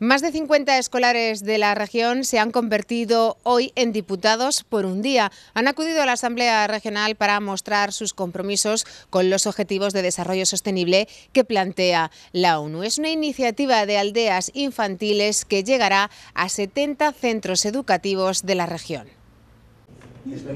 Más de 50 escolares de la región se han convertido hoy en diputados por un día. Han acudido a la Asamblea Regional para mostrar sus compromisos con los Objetivos de Desarrollo Sostenible que plantea la ONU. Es una iniciativa de aldeas infantiles que llegará a 70 centros educativos de la región.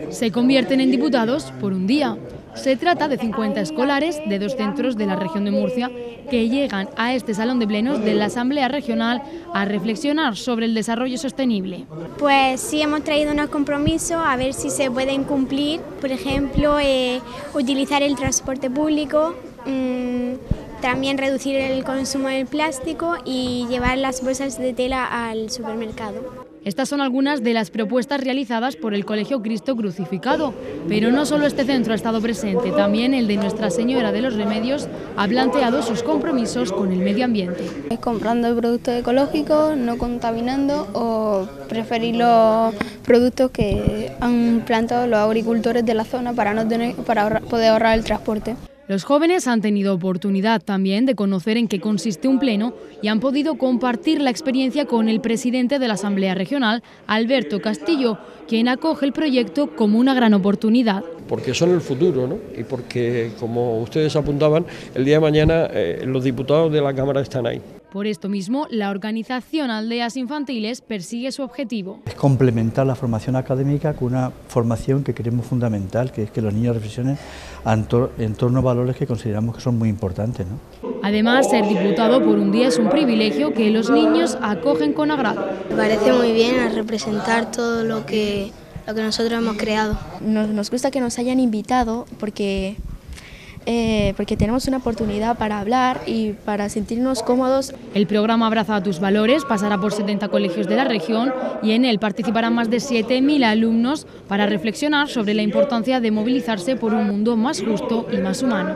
Se convierten en diputados por un día. Se trata de 50 escolares de dos centros de la región de Murcia que llegan a este salón de plenos de la Asamblea Regional a reflexionar sobre el desarrollo sostenible. Pues sí hemos traído unos compromisos a ver si se pueden cumplir. Por ejemplo, eh, utilizar el transporte público, mmm, también reducir el consumo del plástico y llevar las bolsas de tela al supermercado. Estas son algunas de las propuestas realizadas por el Colegio Cristo Crucificado. Pero no solo este centro ha estado presente, también el de Nuestra Señora de los Remedios ha planteado sus compromisos con el medio ambiente. Comprando productos ecológicos, no contaminando o preferir los productos que han plantado los agricultores de la zona para, no tener, para poder ahorrar el transporte. Los jóvenes han tenido oportunidad también de conocer en qué consiste un pleno y han podido compartir la experiencia con el presidente de la Asamblea Regional, Alberto Castillo, quien acoge el proyecto como una gran oportunidad. Porque son el futuro, ¿no? Y porque, como ustedes apuntaban, el día de mañana eh, los diputados de la Cámara están ahí. Por esto mismo, la organización Aldeas Infantiles persigue su objetivo. Es complementar la formación académica con una formación que creemos fundamental, que es que los niños reflexionen en torno a valores que consideramos que son muy importantes. ¿no? Además, ser diputado por un día es un privilegio que los niños acogen con agrado. Me parece muy bien representar todo lo que, lo que nosotros hemos creado. Nos, nos gusta que nos hayan invitado porque eh, porque tenemos una oportunidad para hablar y para sentirnos cómodos. El programa Abraza a tus valores pasará por 70 colegios de la región y en él participarán más de 7.000 alumnos para reflexionar sobre la importancia de movilizarse por un mundo más justo y más humano.